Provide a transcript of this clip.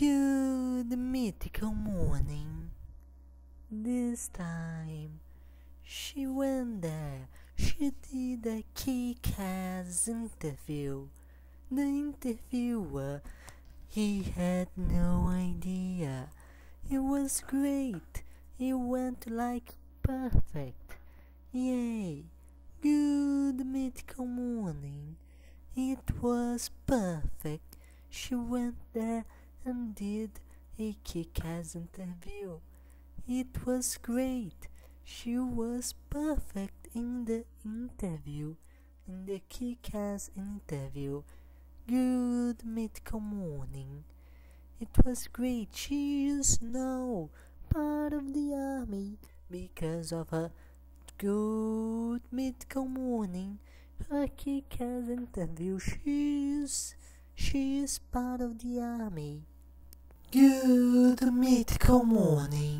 Good mythical morning. This time she went there. She did a kick-ass interview. The interviewer, he had no idea. It was great. It went like perfect. Yay! Good mythical morning. It was perfect. She went there and did a kick-ass interview. It was great. She was perfect in the interview, in the kick-ass interview. Good mythical morning. It was great. She is now part of the army because of her good mythical morning. Her kick-ass interview. She is, she is part of the army. Good mythical morning.